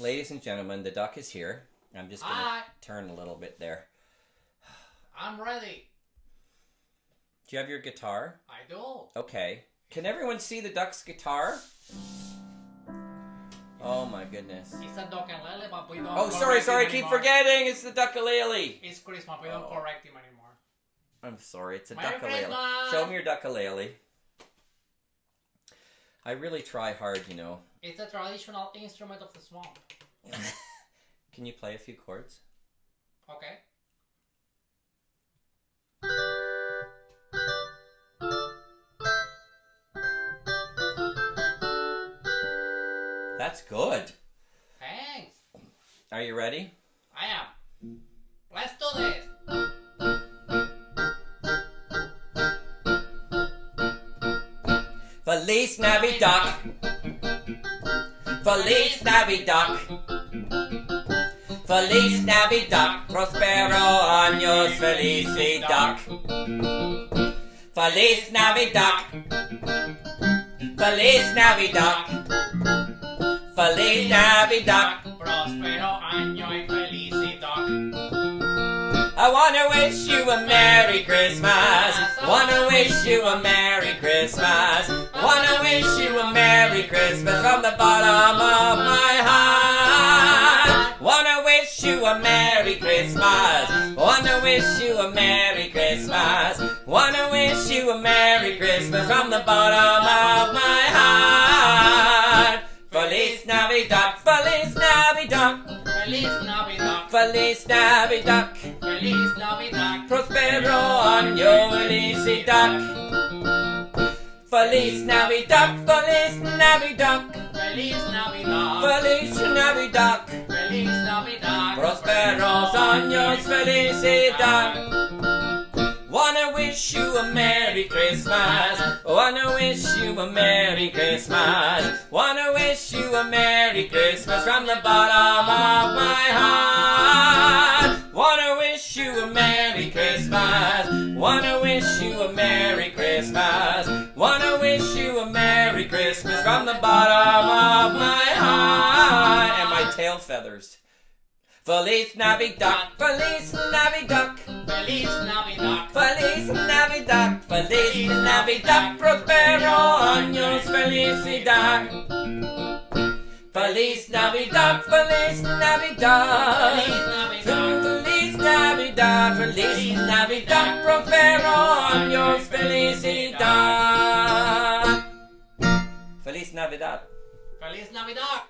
ladies and gentlemen, the duck is here. I'm just gonna turn a little bit there. I'm ready. Do you have your guitar? I do. Okay. Can everyone see the duck's guitar? Oh my goodness. It's a lily, but we don't. Oh, sorry, sorry. Keep anymore. forgetting. It's the duckulele. It's Christmas. We don't Oh. correct him anymore. I'm sorry. It's a Merry duckulele. Christmas! Show me your duckulele. I really try hard, you know. It's a traditional instrument of the swamp. Can you play a few chords? Okay. That's good. Thanks. Are you ready? I am. Let's do this. Feliz Navidad. Feliz Navidad. Feliz Navidad. Prospero años felicidad. Feliz Navidad. Feliz Navidad. Feliz Navidad. Prospero año y felicidad. I wanna wish you a Merry Christmas. Wanna wish you a Merry Christmas. Wanna wish you a Merry Christmas from the bottom of my heart. Wanna wish you a Merry Christmas. Wanna wish you a Merry Christmas. Wanna wish you a Merry Christmas from the bottom of my heart. Feliz Navidad, Feliz Navidad, Feliz Navidad. Feliz Navidad. Feliz Navidad. Prospero año felicidad. Feliz Navidad, Feliz Navidad, Feliz Navidad. Feliz Navidad. Feliz Navidad. Prosperos años felicidad. Wanna wish you a Merry Christmas. Wanna wish you a Merry Christmas. Wanna wish you a Merry Christmas from the bottom of my heart. Wanna wish you a Merry Christmas. Wanna wish you a Merry Christmas. Wanna wish you a Merry Christmas from the bottom of my heart. And my tail feathers. Feliz Navidad, Feliz Navidad. Feliz Navidad. Feliz Navidad, Feliz Navidad, prospero años, felicidad. Feliz Navidad, Feliz Navidad. Feliz Navidad. Feliz Navidad, Feliz Navidad, prospero años, felicidad. Feliz Navidad. Feliz Navidad.